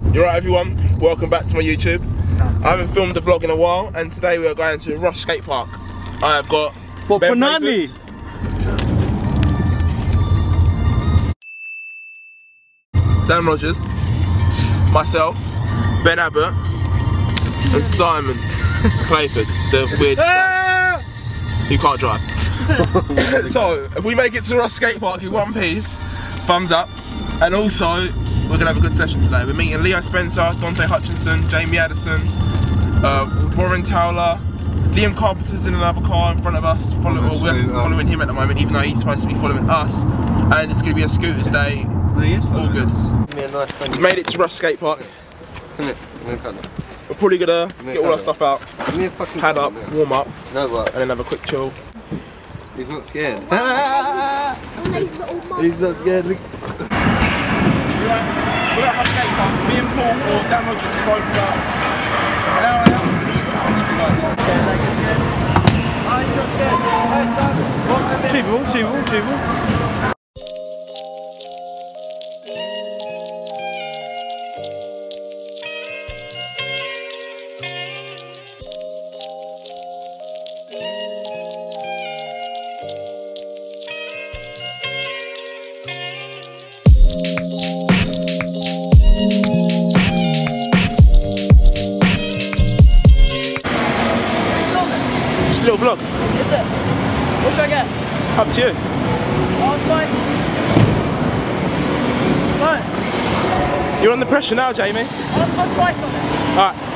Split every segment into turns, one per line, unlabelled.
You're right, everyone. Welcome back to my YouTube. I haven't filmed a vlog in a while, and today we are going to Rush Skate Park. I have got
For
Ben
Panani.
Rayford, Dan Rogers, myself, Ben Abbott, and Simon Clayford, the weird ah! who can't drive. so, if we make it to Rush Skate Park in one piece, thumbs up. And also, we're gonna have a good session today. We're meeting Leo Spencer, Dante Hutchinson, Jamie Addison, uh, Warren Towler, Liam Carpenter's in another car in front of us. Follow, well, we're following him at the moment, even though he's supposed to be following us. And it's gonna be a scooters day. All good.
Give me a nice friend.
We made it to Rush Skate Park.
Come here. Give me a cuddle.
We're probably gonna get all our stuff out,
Give me a fucking
pad up, warm up,
man. No what?
and then have a quick chill.
He's not scared.
Lazy.
He's not scared. Look.
Right, we're at Rush Skate Park. Me and Paul or Dan Rogers are both about an hour and a half. We need some pictures for you guys.
Achievable, achievable,
Just a little vlog.
Is it? What should I get?
Up to you.
Oh, I'll try. Right,
You're under pressure now, Jamie.
I'll, try something.
Alright.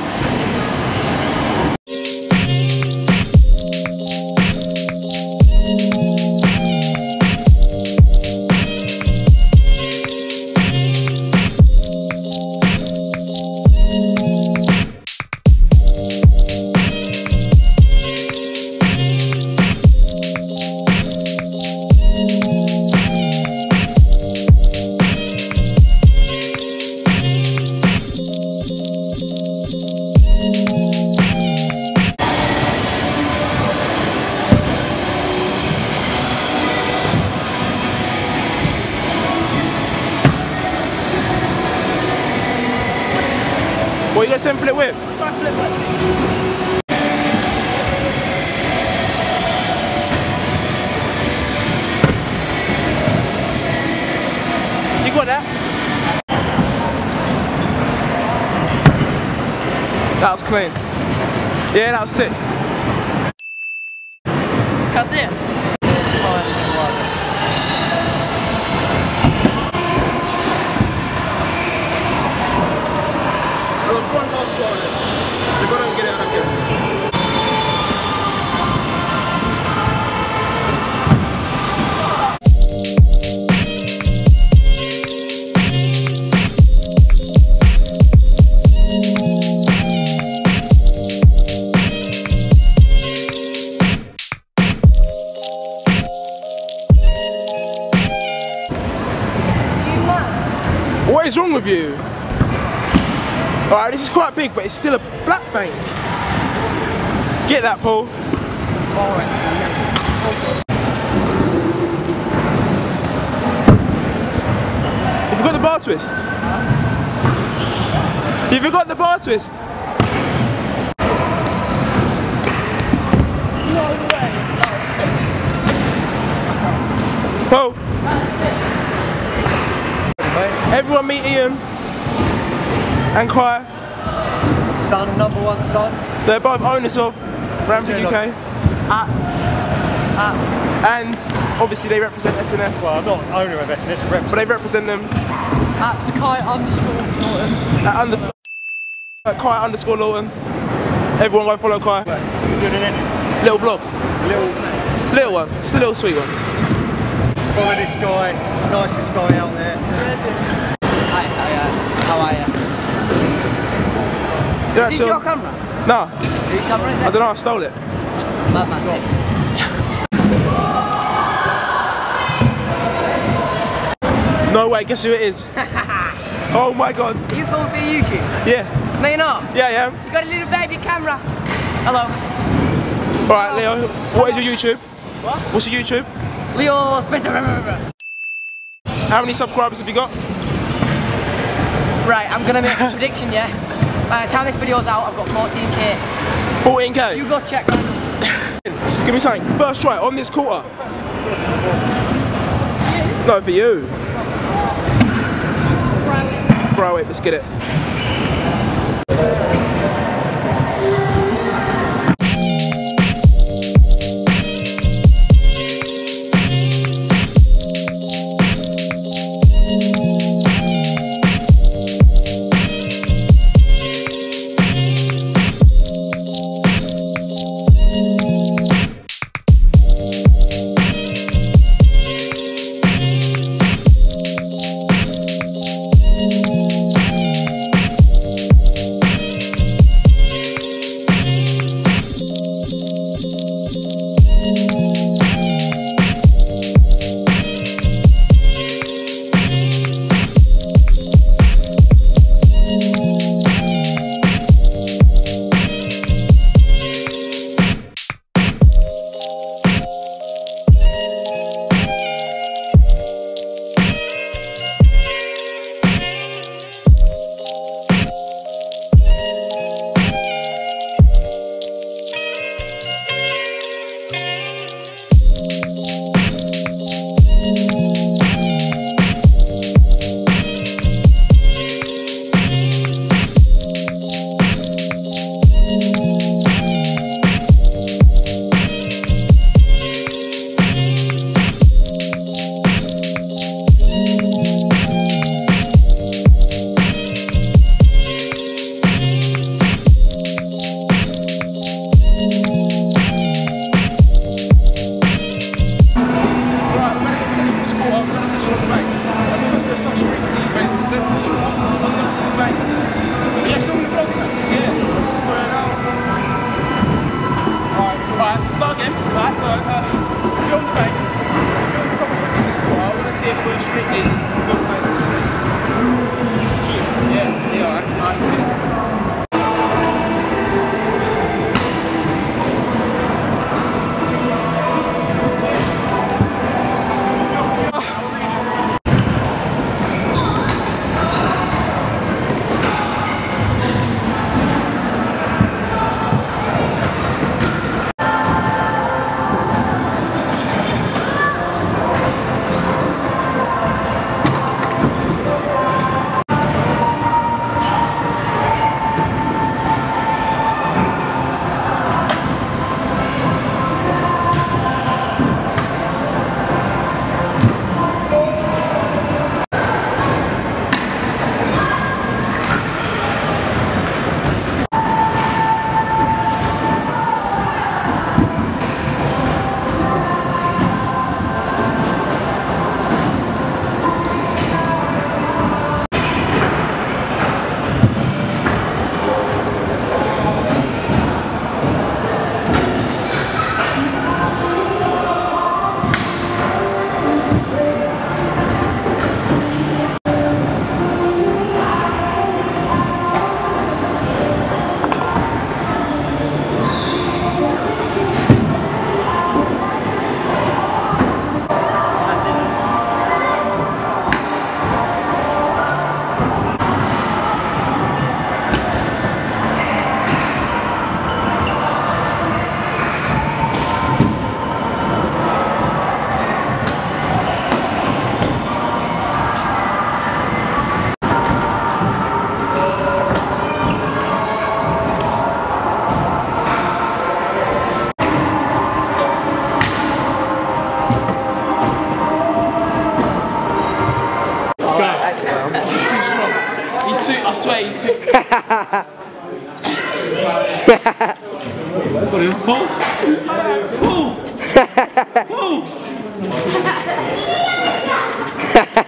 That? Was clean. Yeah, that was sick.
Can it?
Alright, this is quite big, but it's still a black bank. Get that, Paul. You forgot the bar twist. You forgot the bar twist. Paul. Everyone meet Ian and Kai.
Son, number one son.
They're both owners of Rampage UK.
At. At.
And obviously they represent SNS.
Well, I'm not owner of SNS, but
but they represent them
At Kai underscore Norton.
at under at Kai underscore Lawton. Everyone go follow Kai.
We're doing an edit.
Little vlog.
Little.
Little one. Just a little sweet one.
Follow this guy, nicest guy out there.
Yeah,
Is your camera?
No.
Whose camera is it?
I don't know, I stole it. No way, guess who it is? oh my god.
Are you filming for YouTube?
Yeah.
No you're not?
Yeah, I am.
You got a little baby camera. Hello.
Alright Leo, What is your YouTube?
What?
What's your YouTube?
Leo Spencer.
How many subscribers have you got?
Right, I'm gonna make a prediction, yeah? By the time this video's out, I've got 14k.
14k?
You go check
Give me something. First try on this quarter. No, for you. Bro, wait, let's get it.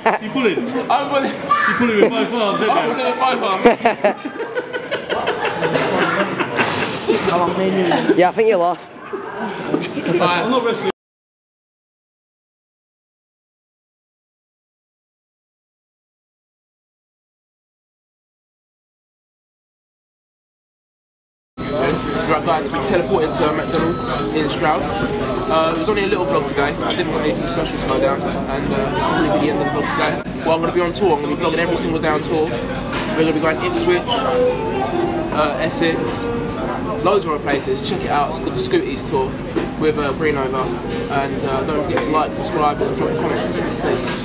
I'm
pulling. With arms,
I'm pulling with arms.
yeah, I think you lost.
I'm not wrestling.
We teleported to McDonald's in Stroud. Uh, it was only a little vlog today, I didn't want anything special to go down, and uh, that'll be the end of the vlog today. Well, I'm going to be on tour, I'm going to be vlogging every single day on tour. We're going to be going Ipswich, uh, Essex, loads of other places. Check it out, it's called the Scooties Tour with uh, And uh, don't forget to like, subscribe, and comment, please.